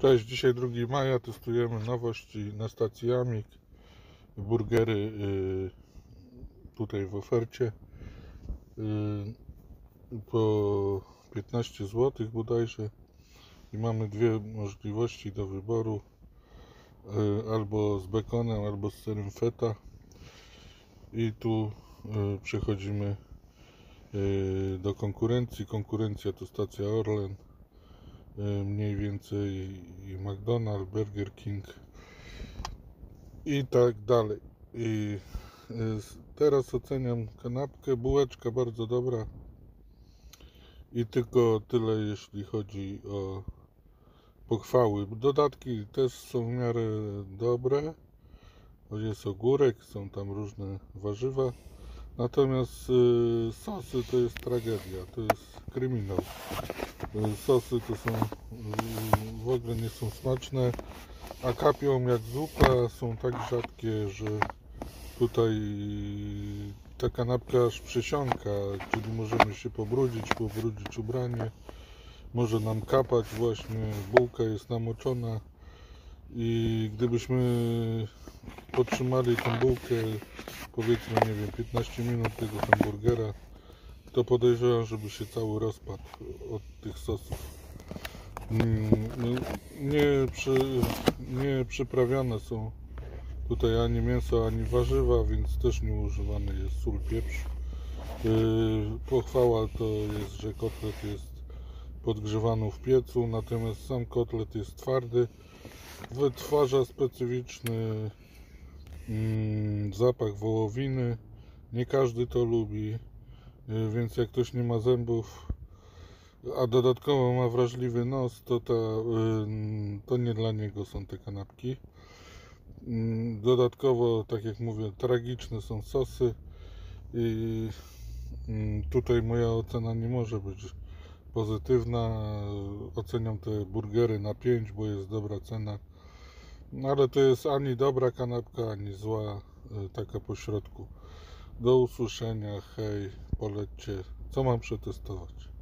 Cześć, dzisiaj 2 maja testujemy nowości na stacji Amik. Burgery y, tutaj w ofercie. Y, po 15 zł bodajże. I mamy dwie możliwości do wyboru. Y, albo z bekonem, albo z serem feta. I tu przechodzimy do konkurencji. Konkurencja to stacja Orlen mniej więcej McDonald's, Burger King i tak dalej. I s- teraz oceniam kanapkę, bułeczka bardzo dobra i tylko tyle jeśli chodzi o pochwały. Dodatki też są w miarę dobre. Jest ogórek, są tam różne warzywa. Natomiast y, sosy to jest tragedia, to jest kryminał. Y, Sosy to są y, w ogóle nie są smaczne, a kapią jak zupa, są tak rzadkie, że tutaj ta kanapka aż przysiąka, czyli możemy się pobrudzić, pobrudzić ubranie, może nam kapać właśnie, bułka jest namoczona i gdybyśmy podtrzymali tą bułkę powiedzmy nie wiem 15 minut tego hamburgera to podejrzewam, żeby się cały rozpadł od tych sosów. Mm, Nie, przy, nie przyprawiane są tutaj ani mięso, ani warzywa, więc też nie używany jest sól, pieprz. Yy, Pochwała to jest, że kotlet jest podgrzewany w piecu, natomiast sam kotlet jest twardy. Wytwarza specyficzny zapach wołowiny. Nie każdy to lubi, yy, więc jak ktoś nie ma zębów, a dodatkowo ma wrażliwy nos, to, ta, yy, to nie dla niego są te kanapki. Mm, Dodatkowo, tak jak mówię, tragiczne są sosy i mm, tutaj moja ocena nie może być pozytywna. Oceniam te burgery na 5, bo jest dobra cena. No ale to jest ani dobra kanapka, ani zła, y, taka po środku. Do usłyszenia, hej, polećcie. Co mam przetestować?